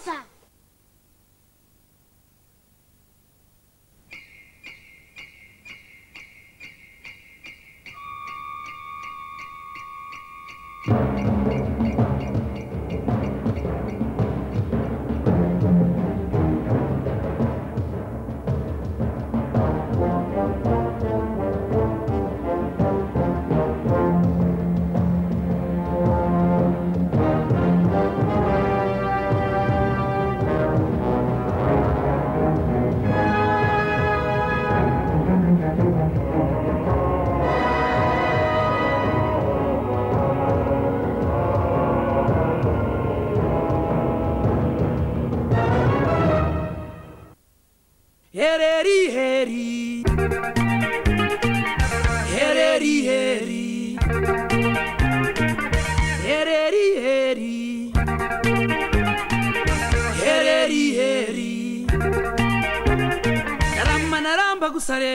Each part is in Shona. ささ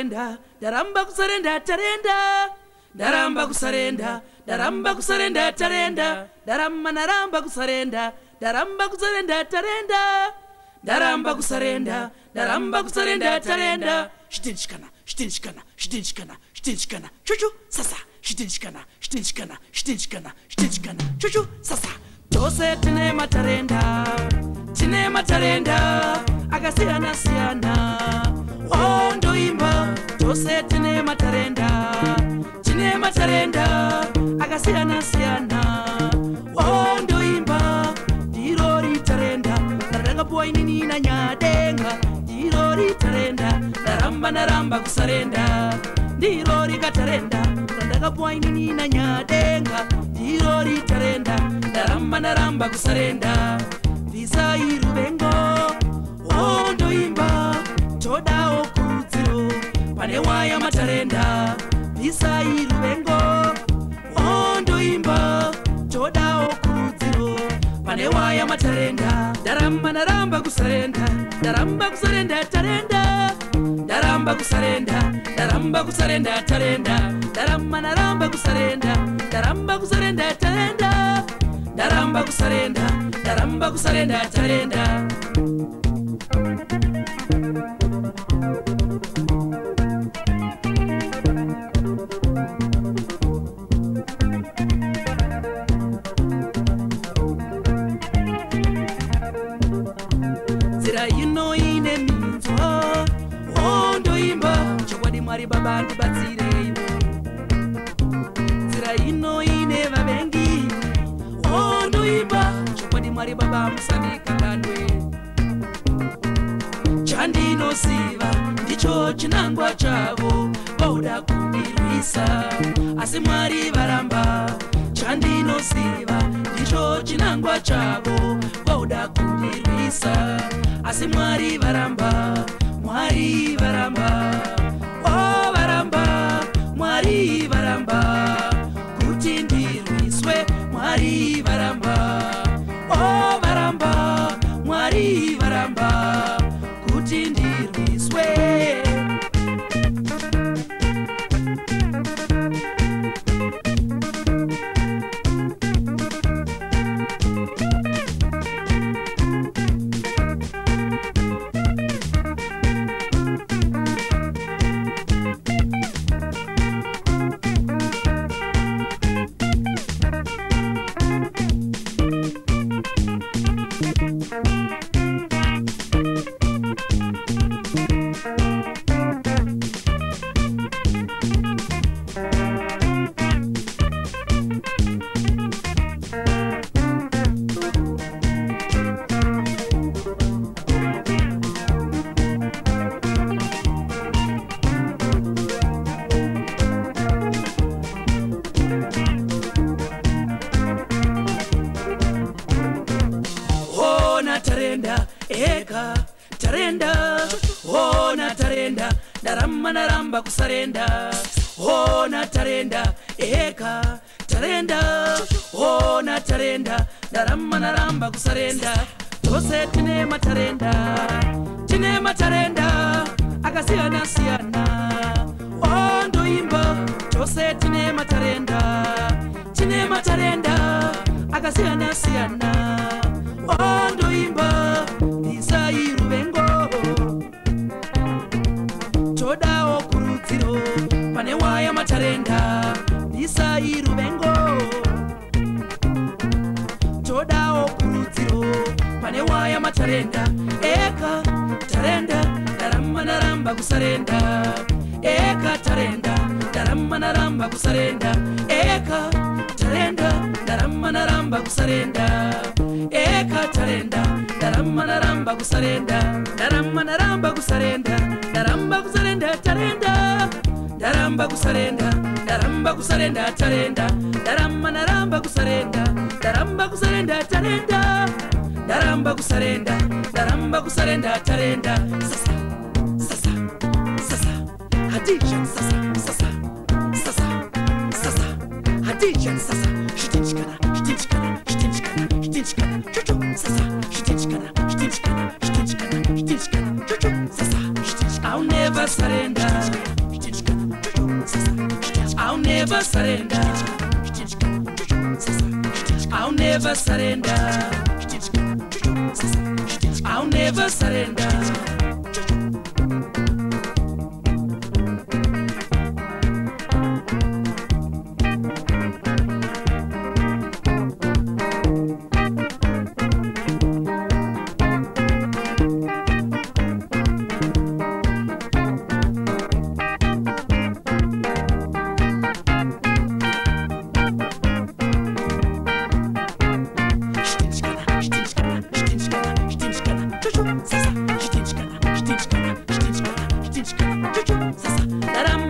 ndaramba kusarenda tarenda ndaramba kusarenda ndaramba kusarenda tarenda ndaramba naramba kusarenda ndaramba kusarenda tarenda ndaramba kusarenda ndaramba kusarenda tarenda shitinchikana xitendrikana xitendrikana xitendrikana chocho sasa xitendrikana xitendrikana xitendrikana xitendrikana chocho sasa tose tine matarenda tine matarenda akasiyana-siyana wandoimba tose tine matarenda tine matarenda akasiyana-siyana wando ndaramba ndaramba kusarenda ndiro rikatarenda randakapuwa inini nanyadenga ndiro ritarenda ndaramba ndaramba kusarenda bvisai rubengo ondoimba todawo kurudziro pane waya matarenda bvisai rubengo oh, yamatarenda daramba naramba kusarenda daramba kusarenda yatarenda daramba kusarenda daramba kusarenda yatarenda daramba naramba kusarenda daramba kusarenda yatarenda daramba kusarenda daramba kusarenda yatarenda chainoine minzwa ondoimba chokwadi mwari baba ndibatsirei nzira inoine vavengi ondoimba chokwadi mwari baba musadikadandwe chandinosiva ndicho chinangwa chavo vauda kundirwisa asi mwari varamba chandinosiva ndicho chinangwa chavo vauda kundirwisa asi mwari varamba mwari varamba o varamba mwari varamba kuti ndirwiswe mwari varamba o varamba mwari varamba, oh, varamba. tarenda hona oh, tarenda ndaramba naramba kusarenda hona oh, tarenda eka tarenda hona oh, tarenda ndaramba naramba kusarenda tose tine matarenda tine matarenda akasiyana-siyana ondoimba oh, tose tine matarenda tine matarenda akasiyana-siyana kusarenda eka tarenda ndaramba naramba kusarenda eka tarenda ndaramba naramba kusarenda eka tarenda ndaramba naramba kusarenda eka tarenda ndaramba naramba kusarenda ndaramba naramba kusarenda ndaramba kusarenda tarenda ndaramba kusarenda ndaramba kusarenda tarenda ndaramba naramba kusarenda ndaramba kusarenda tarenda, daramba kusarenda, tarenda ndaramba kusarenda ndaramba kusarenda atarenda I'll never surrender. I'll never surrender. I'll never surrender.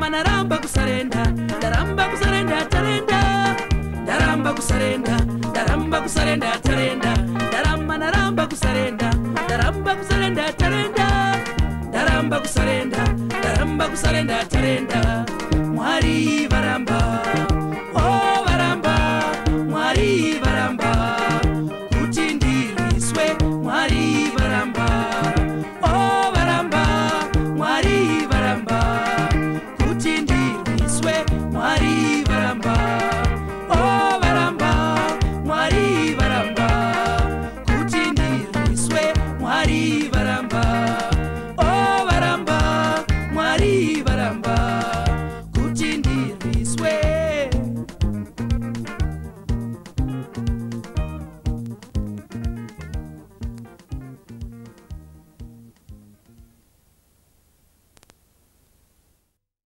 ndaramba kusarenda ndaramba kusarenda atarenda ndaramba kusarenda ndaramba kusarenda atarenda ndaramba naramba kusarenda ndaramba kusarenda atarenda ndaramba kusarenda ndaramba kusarenda atarenda mwari varamba